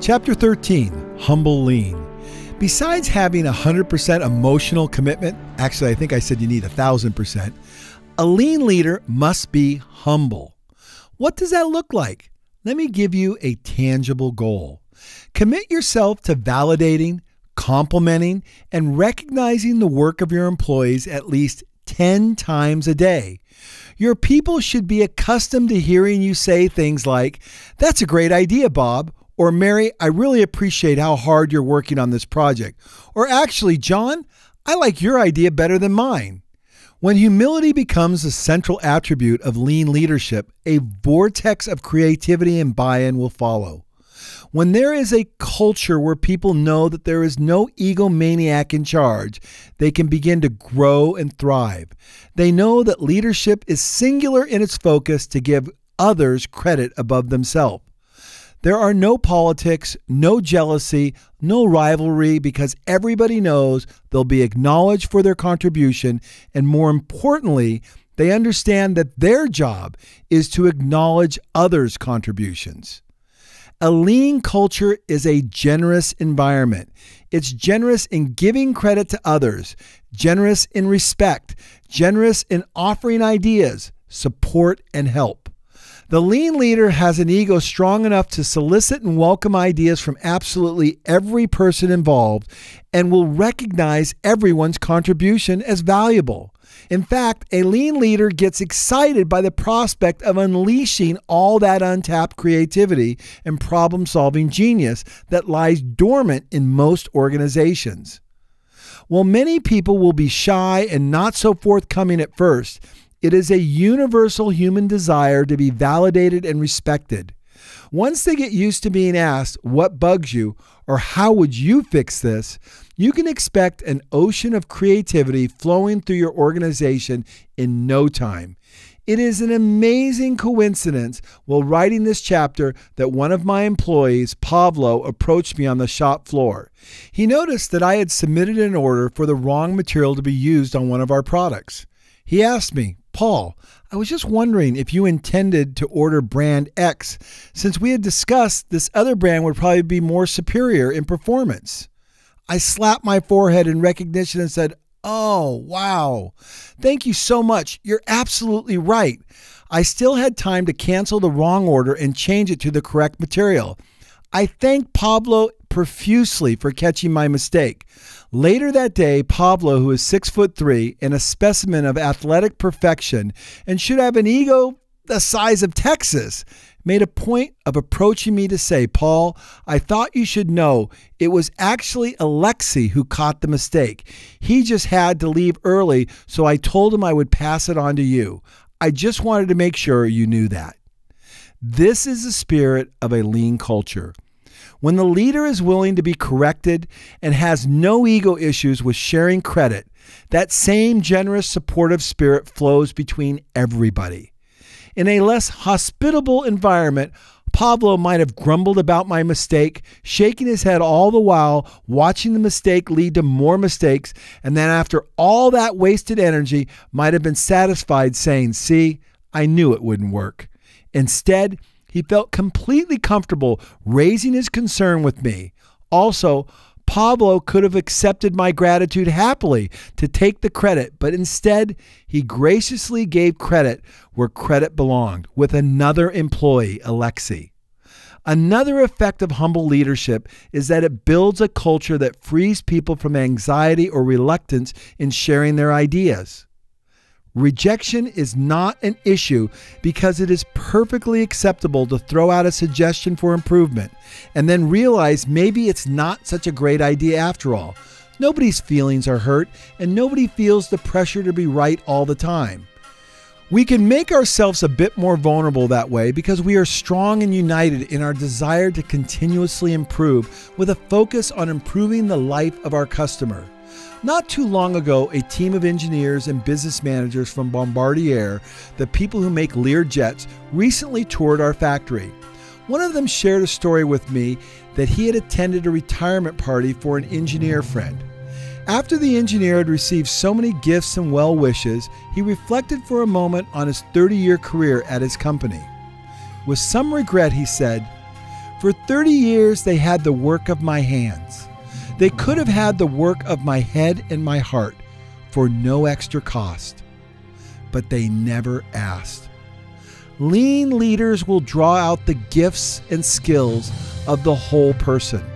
Chapter 13 Humble Lean. Besides having 100% emotional commitment, actually, I think I said you need 1,000%, a lean leader must be humble. What does that look like? Let me give you a tangible goal. Commit yourself to validating, complimenting, and recognizing the work of your employees at least 10 times a day. Your people should be accustomed to hearing you say things like, That's a great idea, Bob. Or, Mary, I really appreciate how hard you're working on this project. Or, actually, John, I like your idea better than mine. When humility becomes a central attribute of lean leadership, a vortex of creativity and buy in will follow. When there is a culture where people know that there is no egomaniac in charge, they can begin to grow and thrive. They know that leadership is singular in its focus to give others credit above themselves. There are no politics, no jealousy, no rivalry because everybody knows they'll be acknowledged for their contribution, and more importantly, they understand that their job is to acknowledge others' contributions. A lean culture is a generous environment. It's generous in giving credit to others, generous in respect, generous in offering ideas, support, and help. The lean leader has an ego strong enough to solicit and welcome ideas from absolutely every person involved and will recognize everyone's contribution as valuable. In fact, a lean leader gets excited by the prospect of unleashing all that untapped creativity and problem solving genius that lies dormant in most organizations. While many people will be shy and not so forthcoming at first, it is a universal human desire to be validated and respected. Once they get used to being asked, What bugs you? or How would you fix this? you can expect an ocean of creativity flowing through your organization in no time. It is an amazing coincidence while writing this chapter that one of my employees, Pablo, approached me on the shop floor. He noticed that I had submitted an order for the wrong material to be used on one of our products. He asked me, Paul, I was just wondering if you intended to order brand X, since we had discussed this other brand would probably be more superior in performance. I slapped my forehead in recognition and said, Oh, wow. Thank you so much. You're absolutely right. I still had time to cancel the wrong order and change it to the correct material. I thanked Pablo profusely for catching my mistake. Later that day, Pablo, who is six foot three and a specimen of athletic perfection and should have an ego the size of Texas, made a point of approaching me to say, Paul, I thought you should know it was actually Alexi who caught the mistake. He just had to leave early, so I told him I would pass it on to you. I just wanted to make sure you knew that. This is the spirit of a lean culture. When the leader is willing to be corrected and has no ego issues with sharing credit, that same generous, supportive spirit flows between everybody. In a less hospitable environment, Pablo might have grumbled about my mistake, shaking his head all the while, watching the mistake lead to more mistakes, and then after all that wasted energy, might have been satisfied saying, See, I knew it wouldn't work. Instead, he felt completely comfortable raising his concern with me. Also, Pablo could have accepted my gratitude happily to take the credit, but instead, he graciously gave credit where credit belonged with another employee, Alexi. Another effect of humble leadership is that it builds a culture that frees people from anxiety or reluctance in sharing their ideas. Rejection is not an issue because it is perfectly acceptable to throw out a suggestion for improvement and then realize maybe it's not such a great idea after all. Nobody's feelings are hurt and nobody feels the pressure to be right all the time. We can make ourselves a bit more vulnerable that way because we are strong and united in our desire to continuously improve with a focus on improving the life of our customer. Not too long ago, a team of engineers and business managers from Bombardier, the people who make Lear jets, recently toured our factory. One of them shared a story with me that he had attended a retirement party for an engineer friend. After the engineer had received so many gifts and well wishes, he reflected for a moment on his 30 year career at his company. With some regret, he said, For 30 years, they had the work of my hands. They could have had the work of my head and my heart for no extra cost, but they never asked. Lean leaders will draw out the gifts and skills of the whole person.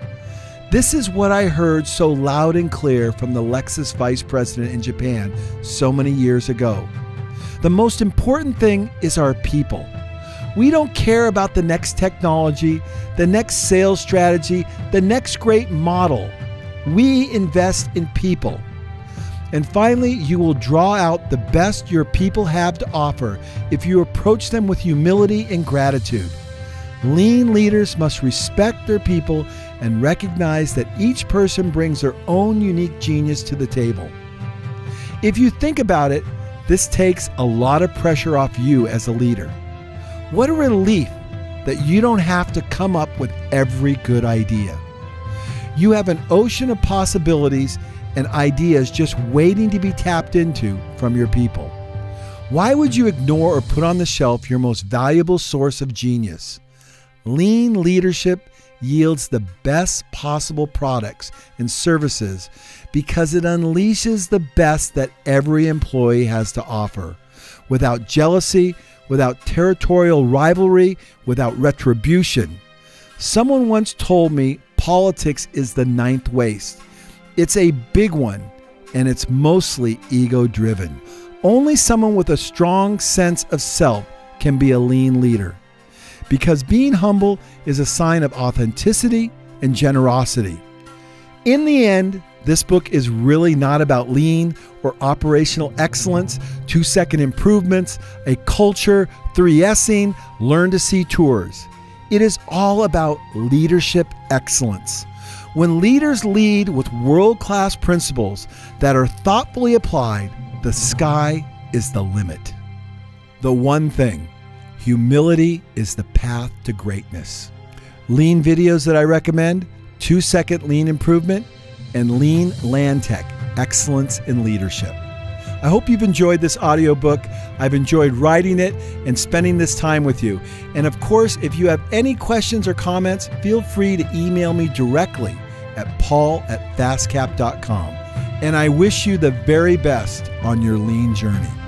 This is what I heard so loud and clear from the Lexus vice president in Japan so many years ago. The most important thing is our people. We don't care about the next technology, the next sales strategy, the next great model. We invest in people. And finally, you will draw out the best your people have to offer if you approach them with humility and gratitude. Lean leaders must respect their people and recognize that each person brings their own unique genius to the table. If you think about it, this takes a lot of pressure off you as a leader. What a relief that you don't have to come up with every good idea. You have an ocean of possibilities and ideas just waiting to be tapped into from your people. Why would you ignore or put on the shelf your most valuable source of genius? Lean leadership yields the best possible products and services because it unleashes the best that every employee has to offer without jealousy, without territorial rivalry, without retribution. Someone once told me politics is the ninth waste. It's a big one, and it's mostly ego driven. Only someone with a strong sense of self can be a lean leader. Because being humble is a sign of authenticity and generosity. In the end, this book is really not about lean or operational excellence, two second improvements, a culture, 3Sing, learn to see tours. It is all about leadership excellence. When leaders lead with world class principles that are thoughtfully applied, the sky is the limit. The one thing humility is the path to greatness. Lean videos that I recommend two second lean improvement and lean land tech excellence in leadership. I hope you've enjoyed this audiobook. I've enjoyed writing it and spending this time with you. And of course, if you have any questions or comments, feel free to email me directly at paul at fastcap.com. And I wish you the very best on your lean journey.